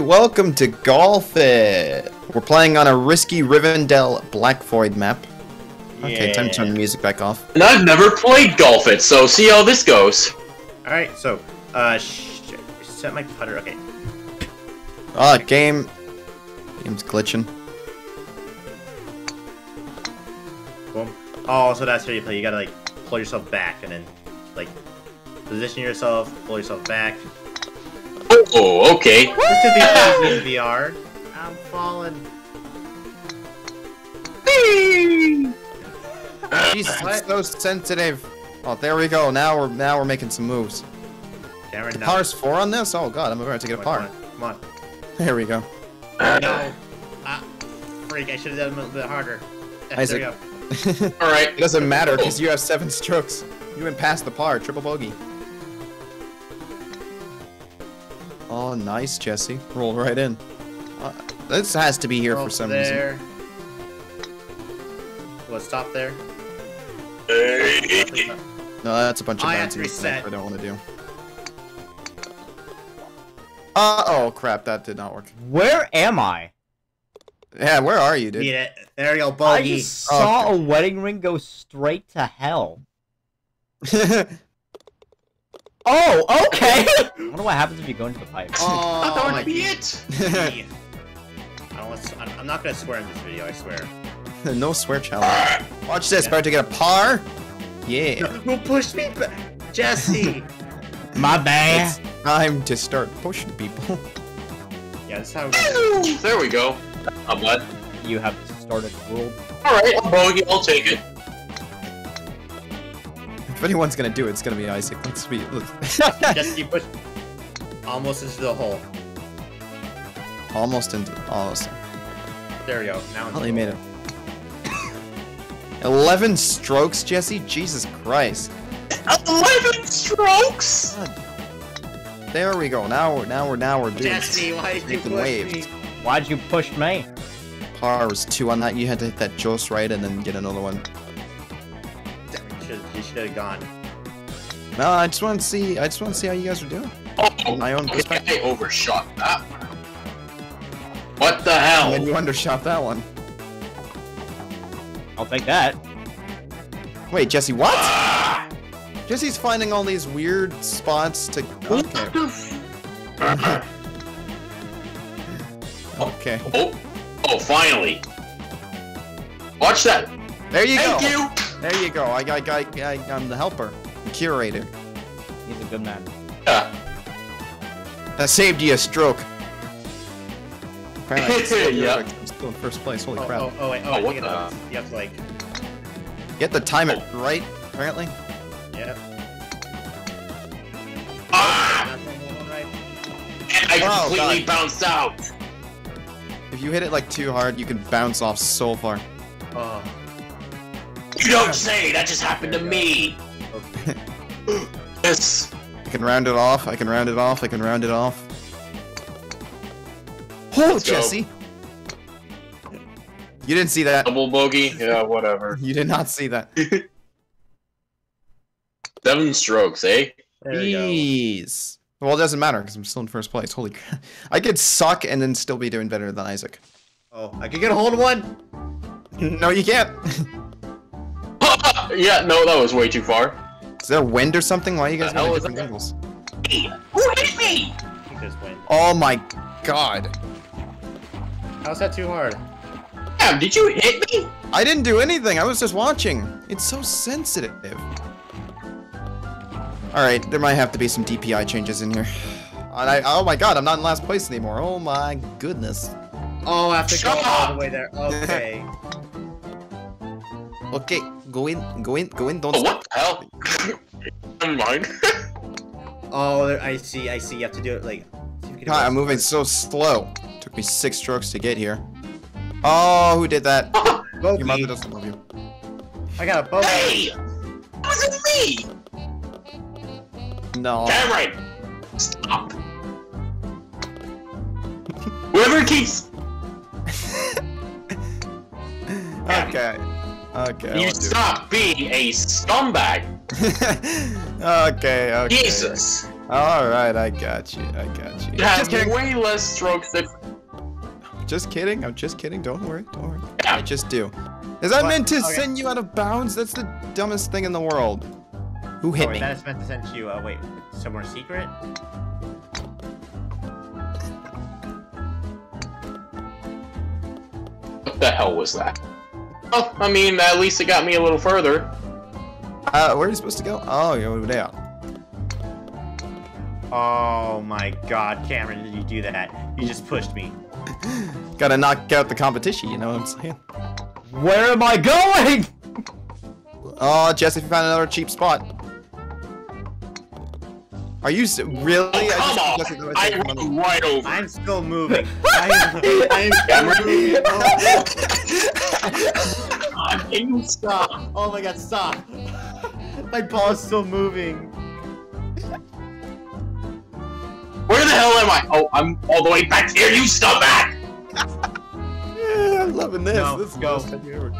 welcome to Golf It. We're playing on a risky Rivendell Black Void map. Okay, time to turn the music back off. And I've never played Golf It, so see how this goes. Alright, so, uh, sh set my putter, okay. Ah, game. Game's glitching. Boom. Oh, so that's how you play. You gotta, like, pull yourself back and then, like, position yourself, pull yourself back. Oh, okay. This could be easy in VR. I'm falling. Jesus, What? it's so sensitive. Oh, there we go. Now we're now we're making some moves. Cameron, no. Par's four on this. Oh god, I'm about to get a Come on, par. Come on. There we go. Come. No. Ah, freak, I should have done it a little bit harder. Isaac. There we go. it Alright. doesn't matter because you have seven strokes. You went past the par, triple bogey. Oh, nice, Jesse. Roll right in. Uh, this has to be here Oh, for some reason. there. Well, stop there. No, that's a bunch of I have to stuff. I don't want to do. Uh oh, crap! That did not work. Where am I? Yeah, where are you, dude? it. There you go, I just saw Okay. a wedding ring go straight to hell. Oh, okay. I wonder what happens if you go into the pipe. Oh, I thought my that'd be it. I don't want to, I'm, I'm not gonna swear in this video. I swear. no swear challenge. Watch this, about to get a par. Yeah. Who pushed me? back? Jesse. My bad. It's time to start pushing people. yeah, this is how. We There we go. I'm glad. You have started world. Alright, I'll bogey, I'll take it. If anyone's gonna do it, it's gonna be Isaac. Let's be. Let's... Jesse pushed almost into the hole. almost into. Almost. There we go. Now it's Oh, he made it. Eleven strokes, Jesse. Jesus Christ. 11 strokes! There we go. Now we're now we're now we're doing. Jesse, why did you Making push waves. me? Why'd you push me? Par was two on that. You had to hit that just right and then get another one. You should, you should have gone. No, I just want to see. I just want to see how you guys are doing. Oh, My own perspective. I overshot that one. What the hell? And then you undershot that one. I'll take that. Wait, Jesse, what? Ah! Jesse's finding all these weird spots to. Okay. Okay. Oh, oh, finally. Watch that. There you Thank go. Thank you. There you go. I, I, I, I, I'm the helper, the curator. He's a good man. Yeah. That saved you a stroke. Apparently, I can still do Yeah. I'm still in first place. Holy Oh, crap! oh, oh, wait, oh, Oh, I what the- it's- You have to like, You have to time it right. Apparently. yeah. Ah! Not the one right. And I Oh, completely God. bounced out. If you hit it like too hard, you can bounce off so far. Oh, You don't say. That just happened to There you me. Yes. I can round it off. I can round it off. I can round it off. Oh, Let's go. Jesse! You didn't see that. Double bogey. Yeah, whatever. You did not see that. Seven strokes, eh? there you go. Jeez. Well, it doesn't matter because I'm still in first place. Holy crap. I could suck and then still be doing better than Isaac. Oh, I could get a hold of one. no, you can't. yeah, no, that was way too far. Is there wind or something? Why are you guys The hell going different that? angles? Hey, who hit me? I think this win. Oh my god. How's that too hard? Damn, did you hit me? I didn't do anything. I was just watching. It's so sensitive. Alright, there might have to be some DPI changes in here. And I, oh my god, I'm not in last place anymore. Oh my goodness. Oh, I have to go Shut all the way there. Okay. Okay, go in, go in, go in, don't Oh, what the hell? Never mind. oh, I see. I see. You have to do it like. see if you can ah, do God, it. I'm moving so slow. Took me six strokes to get here. Oh, who did that? Bogey. Your mother doesn't love you. I got a bogey. hey! That wasn't me! No. Cameron! Stop! Whoever keeps... Okay. Okay. I you won't do stop being a scumbag! okay, okay. Jesus! All right, I got you. I got you. You Just have kidding. way less strokes than. Just kidding. I'm just kidding. Don't worry. Don't worry. Yeah. I just do. Is that What? meant to Okay. send you out of bounds? That's the dumbest thing in the world. Who hit oh, wait, me? that is meant to send you. Uh, wait, somewhere secret. What the hell was that? Oh, I mean, at least it got me a little further. Uh, where are you supposed to go? Oh, you're over there. Oh my God, Cameron, did you do that? You just pushed me. Gotta knock out the competition. You know what I'm saying? Where am I going? Oh, Jesse you found another cheap spot. Are you really? Oh, come I on! just suggested that I take ran right over. I'm still moving. I am, I am moving. Oh, God, can you stop? oh my God, stop! My ball is still moving. Where the hell am I? Oh, I'm all the way back here, you scumbag! Yeah, I'm loving this. No, this is the oh, go. best time ever.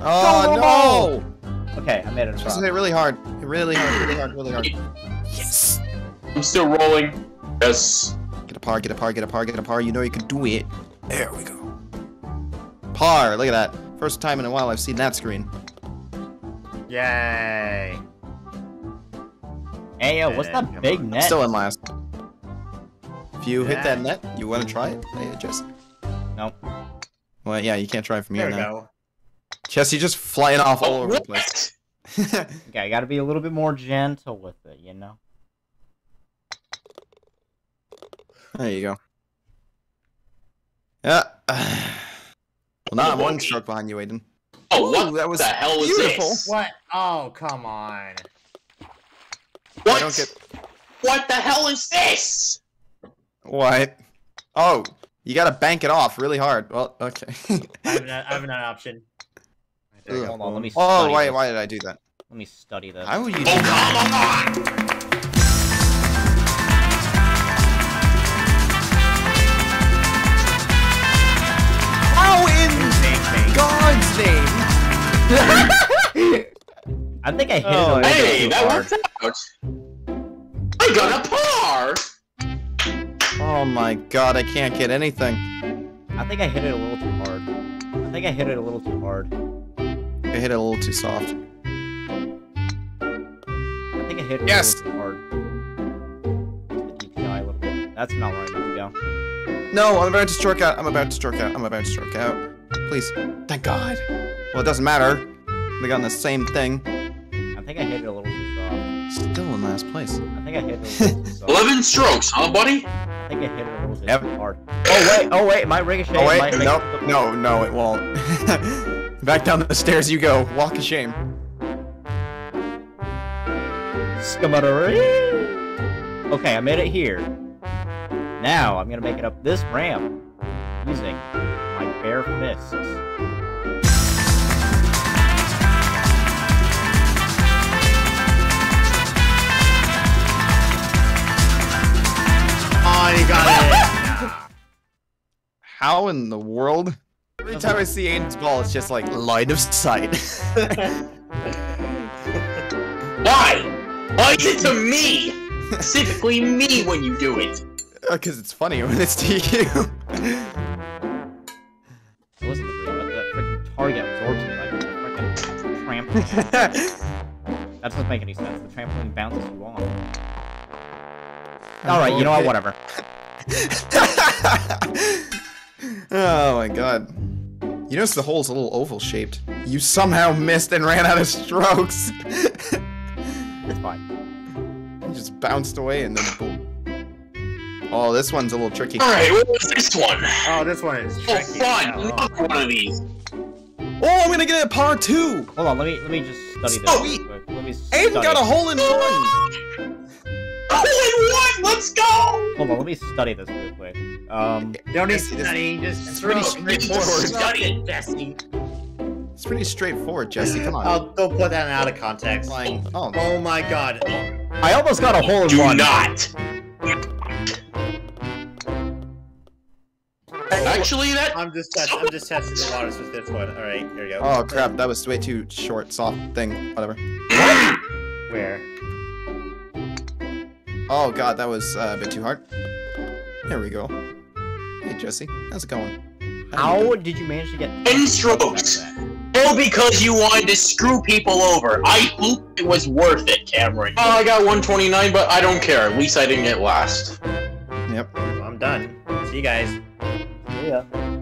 Oh no! Okay, I made it Just across. hit it really hard. Really hard. Really hard. Really hard. Yes. I'm still rolling. Yes. Get a par. Get a par. Get a par. Get a par. You know you can do it. There we go. Par. Look at that. First time in a while I've seen that screen. Yay! Hey, yo, what's that big on. net? Still in last. If you hit that net, you want to try it? Hey, Jesse. Nope. Well, yeah, you can't try it from There here we now. go. Jesse just flying off all Oh, over the oh, place. Okay, I gotta be a little bit more gentle with it, you know? there you go. Yeah. Well, I'm one Okay. stroke behind you, Aiden. Oh, what Ooh, that was the hell was beautiful. this? What? Oh, come on. What? I don't get What the hell is this? what. Oh, you gotta bank it off really hard. Well, okay. I have, an, I have another option. Right, there you Ugh. go. Hold on, let me oh, study why? this. Why did I do that? Let me study this. How would you? Oh, do that? come on! Bang. Name? I think I hit Oh, it a little Hey, that too hard. worked out. I got a par! Oh my God, I can't get anything. I think I hit it a little too hard. I think I hit it a little too hard. I hit it a little too soft. I think I hit it Yes. a little too hard. That's not where I need to go. No, I'm about to stroke out. I'm about to stroke out. I'm about to stroke out. Please. Thank God. Well, it doesn't matter. We got in the same thing. I think I hit it a little too soft. Still in last place. I think I hit it a little too soft. 11 strokes, huh, buddy? I think I hit it a little bit Yep. too hard. Oh wait, oh wait, my ricochet. Oh wait, might make- no, no, no, it won't. Back down the stairs you go. Walk of shame. Scamaroo. Okay, I made it here. Now I'm gonna make it up this ramp using my bare fists. Oh, you got it. How in the world? Every time I see Aiden's ball, it's just like line of sight. Why? Why is it to me? Specifically me when you do it. Uh, because it's funny when it's. It wasn't the but the freaking target absorbs me like a freaking trampoline. That doesn't make any sense. The trampoline bounces you on. Alright, you know what? Whatever. oh my god. You notice the hole's a little oval shaped. You somehow missed and ran out of strokes. It's fine. you just bounced away and then boom. Oh, this one's a little tricky. Alright, what was this one? Oh, this one is Oh, tricky. fun! Yeah, oh. Another one of these. Oh, I'm gonna get a par two. Hold on, let me let me just study this Sweet. real quick. Let me study. Aiden got a hole in one. Hole in one! Let's go! Hold on, let me study this real quick. Um, You don't need It's- it's- study, just it's pretty straightforward. Study, Bessie. It's pretty straightforward, Jesse. Come on. Oh, don't put that out of context. Flying. Oh, Oh my god. I almost got a hole in Do one. not! Actually, that I'm just testing. I'm just testing the waters with this one. All right, here we go. oh crap! That was way too short, soft thing. Whatever. Where? Oh god, that was uh, a bit too hard. There we go. Hey Jesse, how's it going? How did you manage to get Ten strokes. All because you wanted to screw people over. I hope it was worth it, Cameron. Oh, I got 129, but I don't care. At least I didn't get last. Yep. I'm done. See you guys. See ya.